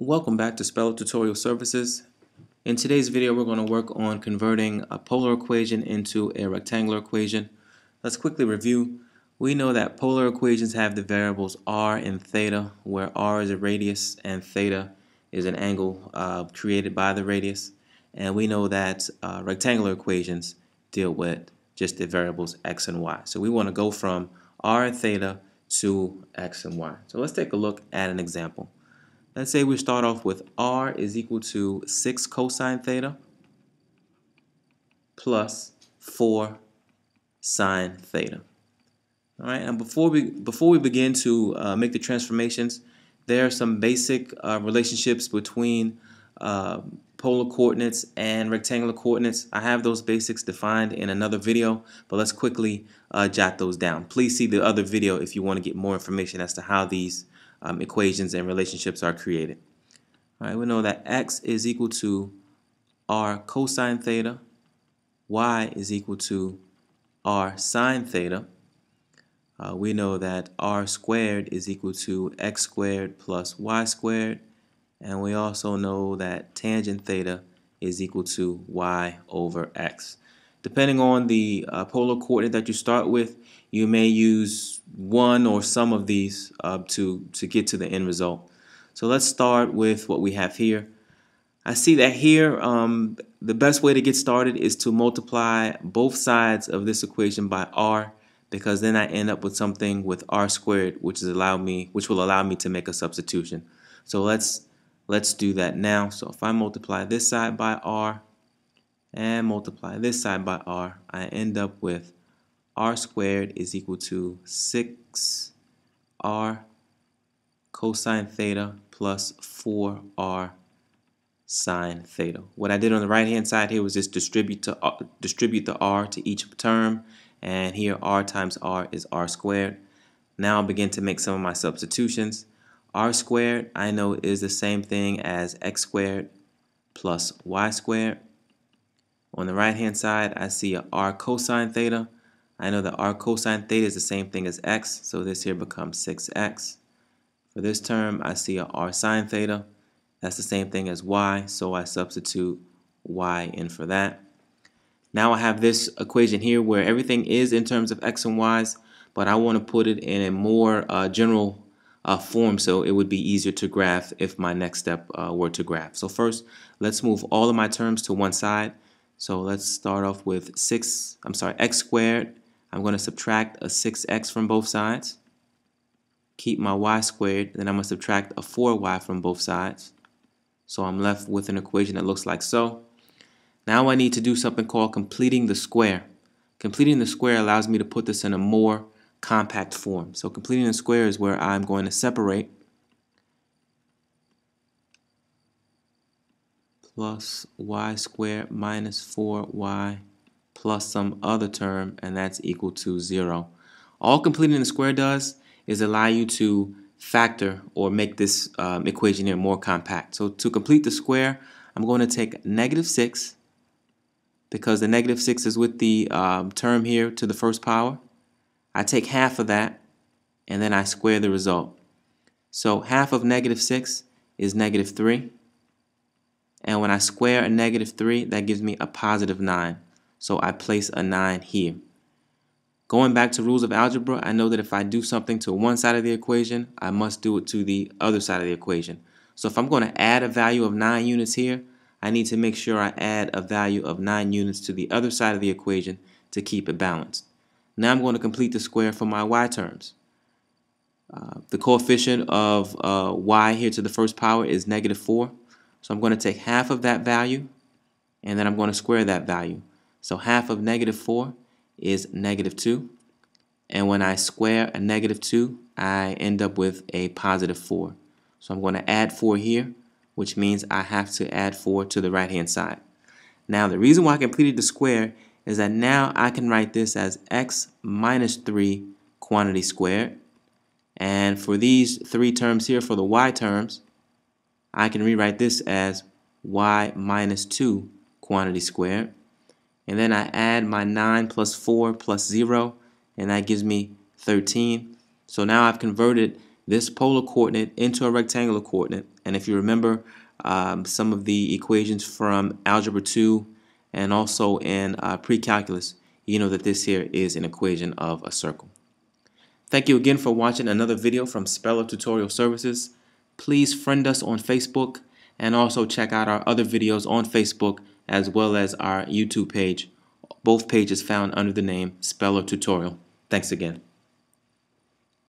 Welcome back to Speller Tutorial Services. In today's video we're going to work on converting a polar equation into a rectangular equation. Let's quickly review. We know that polar equations have the variables r and theta where r is a radius and theta is an angle uh, created by the radius and we know that uh, rectangular equations deal with just the variables x and y. So we want to go from r and theta to x and y. So let's take a look at an example. Let's say we start off with r is equal to 6 cosine theta plus 4 sine theta. All right, and before we before we begin to uh, make the transformations, there are some basic uh, relationships between uh, polar coordinates and rectangular coordinates. I have those basics defined in another video, but let's quickly uh, jot those down. Please see the other video if you want to get more information as to how these um, equations and relationships are created. All right, we know that x is equal to r cosine theta, y is equal to r sine theta. Uh, we know that r squared is equal to x squared plus y squared, and we also know that tangent theta is equal to y over x. Depending on the uh, polar coordinate that you start with, you may use one or some of these uh, to, to get to the end result. So let's start with what we have here. I see that here um, the best way to get started is to multiply both sides of this equation by r because then I end up with something with r squared which is allow me which will allow me to make a substitution. So let's let's do that now. So if I multiply this side by r and multiply this side by r I end up with r squared is equal to 6r cosine theta plus 4r sine theta. What I did on the right hand side here was just distribute to uh, distribute the r to each term and here r times r is r squared. Now I'll begin to make some of my substitutions. r squared I know is the same thing as x squared plus y squared. On the right hand side I see a r cosine theta I know that r cosine theta is the same thing as x, so this here becomes 6x. For this term, I see a r sine theta. That's the same thing as y, so I substitute y in for that. Now I have this equation here where everything is in terms of x and y's, but I want to put it in a more uh, general uh, form so it would be easier to graph if my next step uh, were to graph. So first, let's move all of my terms to one side. So let's start off with 6, I'm sorry, x squared I'm going to subtract a 6x from both sides. Keep my y squared. Then I'm going to subtract a 4y from both sides. So I'm left with an equation that looks like so. Now I need to do something called completing the square. Completing the square allows me to put this in a more compact form. So completing the square is where I'm going to separate plus y squared minus 4y plus some other term and that's equal to 0. All completing the square does is allow you to factor or make this um, equation here more compact. So to complete the square I'm going to take negative 6 because the negative 6 is with the um, term here to the first power. I take half of that and then I square the result. So half of negative 6 is negative 3 and when I square a negative 3 that gives me a positive 9. So I place a 9 here. Going back to rules of algebra, I know that if I do something to one side of the equation, I must do it to the other side of the equation. So if I'm going to add a value of 9 units here, I need to make sure I add a value of 9 units to the other side of the equation to keep it balanced. Now I'm going to complete the square for my y terms. Uh, the coefficient of uh, y here to the first power is negative 4. So I'm going to take half of that value and then I'm going to square that value. So half of negative 4 is negative 2. And when I square a negative 2, I end up with a positive 4. So I'm going to add 4 here, which means I have to add 4 to the right-hand side. Now, the reason why I completed the square is that now I can write this as x minus 3 quantity squared. And for these three terms here, for the y terms, I can rewrite this as y minus 2 quantity squared and then I add my 9 plus 4 plus 0 and that gives me 13 so now I've converted this polar coordinate into a rectangular coordinate. And if you remember um, some of the equations from Algebra 2 and also in uh, pre-calculus, you know that this here is an equation of a circle. Thank you again for watching another video from Speller Tutorial Services. Please friend us on Facebook and also check out our other videos on Facebook as well as our YouTube page. Both pages found under the name Speller Tutorial. Thanks again.